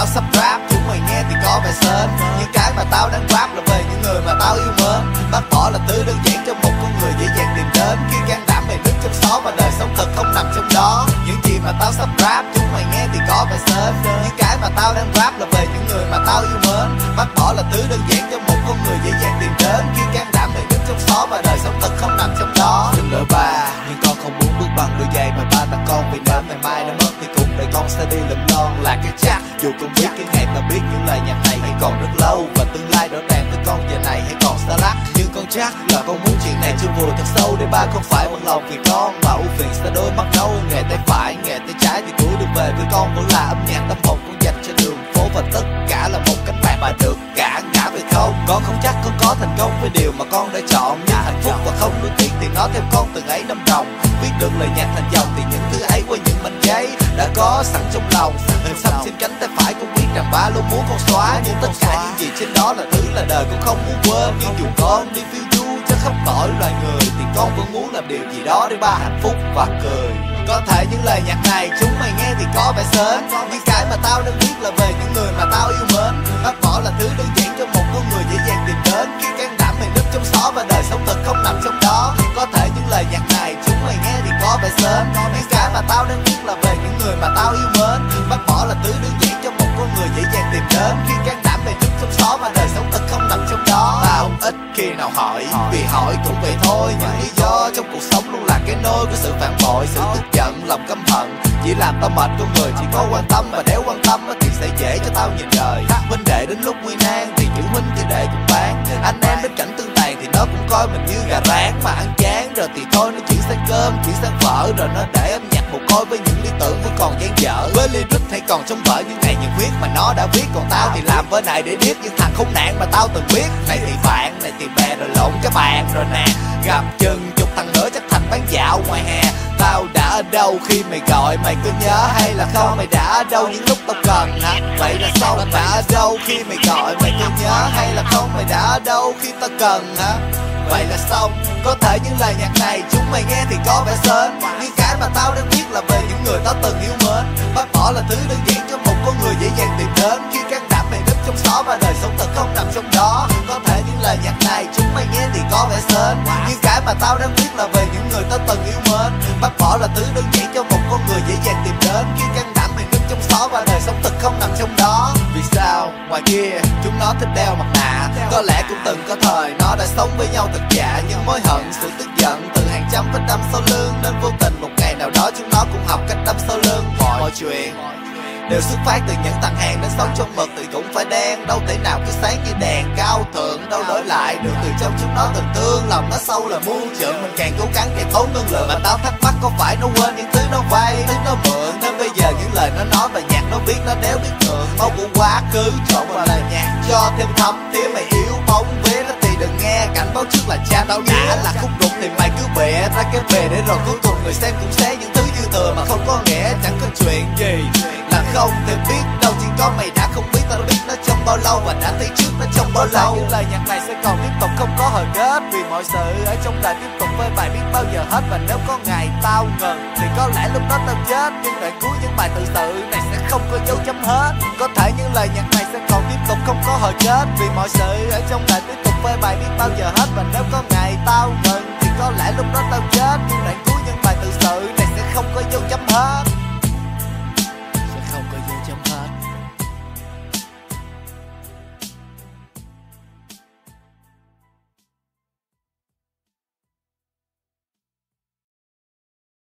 tao sắp rap, Chúng mày nghe thì có vẻ sến. Những cái mà tao đang rap là về những người mà tao yêu mến. Bác bỏ là thứ đơn giản cho một con người dễ dàng tìm đến. Khi can đảm mày đứng trong xó và đời sống thật không nằm trong đó. Những gì mà tao sắp rap, chúng mày nghe thì có vẻ sến. Những cái mà tao đang rap là về những người mà tao yêu mến. Bác bỏ là thứ đơn giản cho một con người dễ dàng tìm đến. Khi can đảm mày đứng trong xó và đời sống thật không nằm trong đó. Đừng lỡ ba, Nhưng con không muốn bước bằng đôi giày mà ba tặng con Vì nếu ngày mai nó mất thì cũng đời con sẽ đi lầm lon là cái chắc dù không biết cái ngày mà biết những lời nhạc này hay còn rất lâu Và tương lai rõ ràng với con giờ này hay còn xa lắc. Nhưng con chắc là con muốn chuyện này chưa vùi thật sâu Để ba không phải bằng lòng vì con Mà ưu phiền sẽ đôi mắt nâu Nghề tay phải, nghề tay trái thì cuối đường về với con Vẫn là âm nhạc tâm hồn con dành cho đường phố Và tất cả là một cánh mạng mà được cả ngã về không. Con không chắc con có thành công với điều mà con đã chọn. Nhưng hạnh phúc và không nuối tiếc thì nó theo con từng ấy năm đồng Viết được lời nhạc thành dòng thì những thứ ấy qua những đã có sẵn trong lòng. Hình xăm trên cánh tay phải con biết rằng ba luôn muốn con xóa. Nhưng tất cả những gì trên đó là thứ là đời con không muốn quên. Nhưng dù con đi phiêu du cho khắp cõi loài người Thì con vẫn muốn làm điều gì đó để ba hạnh phúc và cười. Có thể những lời nhạc này chúng mày nghe thì có vẻ sến. Nhưng cái mà tao đang viết là về những người mà tao yêu mến. Bác bỏ là thứ đơn giản cho một con người dễ dàng tìm mà tao yêu mến. Bác bỏ là thứ đương nhiên cho một con người dễ dàng tìm đến. Khi can đảm mày chút trong xó và đời sống thật không nằm trong đó. Tao ít khi nào hỏi Vì hỏi cũng vậy thôi. Những lý do trong cuộc sống luôn là cái nôi của sự phản bội Sự tức giận, lòng căm hận. Chỉ làm tao mệt con người chỉ có quan tâm. Và nếu quan tâm thì sẽ dễ cho tao nhìn đời. Huynh đệ đến lúc nguy nan thì chữ huynh thì đệ cũng bán. Anh em đến cảnh tương tàn thì nó cũng coi mình như gà rán. Mà ăn chán rồi thì thôi nó chuyển sang cơm, chuyển sang phở Rồi nó để âm nhạc một coi với những lý tưởng vẫn còn dang dở. Với lyric hay còn trong vở những ngày những viết mà nó đã viết. Còn tao thì làm với này để biết những thằng không nạn mà tao từng biết. Này thì bạn, này thì bè rồi lộn cái bạn rồi nè. Gặp chân chục thằng nữa chắc thành bán dạo ngoài hè. Tao đã ở đâu khi mày gọi mày cứ nhớ hay là không? Mày đã ở đâu những lúc tao cần hả Vậy là sao? Mày đã ở đâu khi mày gọi mày cứ nhớ hay là không? Mày đã ở đâu khi tao cần hả Vậy là xong, Có thể những lời nhạc này chúng mày nghe thì có vẻ sến. Nhưng cái mà tao đang viết là về những người tao từng yêu mến. Bác bỏ là thứ đơn giản cho một con người dễ dàng tìm đến. Khi can đảm mày đứt trong xó và đời sống thật không nằm trong đó. Có thể những lời nhạc này chúng mày nghe thì có vẻ sến. Nhưng cái mà tao đang viết là về những người tao từng yêu mến. Bác bỏ là thứ đơn giản cho một con người dễ dàng tìm đến. Khi can đảm mày đứt trong xó và đời sống thật không nằm trong đó. Vì sao? Ngoài kia, chúng nó thích đeo mặt nạ. Có lẽ cũng từng có thời nó đã sống với nhau thật giả, Nhưng mối hận, sự tức giận từ hàng trăm vết đâm sau lưng, Nên vô tình một ngày nào đó chúng nó cũng học cách đâm sau lưng. Mọi chuyện đều xuất phát từ những thằng hàng đến sống trong mực, thì cũng phải đen, đâu thể nào cứ sáng như đèn cao thượng, đâu đổi lại được từ trong chúng nó tình thương. Lòng nó sâu là muôn trượng mình càng cố gắng càng tốn ngân lượng. Mà tao thắc mắc có phải nó quên những thứ nó vay thứ nó mượn, nên bây giờ những lời nó nói và nhạc nó viết nó đéo biết ngượng máu của quá khứ trộn vào lời nhạc cho thêm thấm tiếng mày nghe cảnh báo trước là cha tao đã là khúc đục thì mày cứ bịa ra cái bề để rồi cuối cùng người xem cũng xé những thứ dư thừa mà không có nghĩa chẳng có chuyện gì. Là không thể biết đâu chỉ có mày đã không biết tao đã biết nó trong bao lâu và đã thấy trước nó trong bao lâu. Những lời nhạc này sẽ còn tiếp tục không có hồi kết vì mọi sự ở trong đời tiếp tục với bài biết bao giờ hết và nếu có ngày tao ngừng thì có lẽ lúc đó tao chết. Nhưng đoạn cuối những bài tự sự này sẽ không có dấu chấm hết. Có thể những lời nhạc này sẽ còn tiếp tục không có hồi kết vì mọi sự ở trong đời tiếp tục với bài biết bao giờ hết và nếu có ngày tao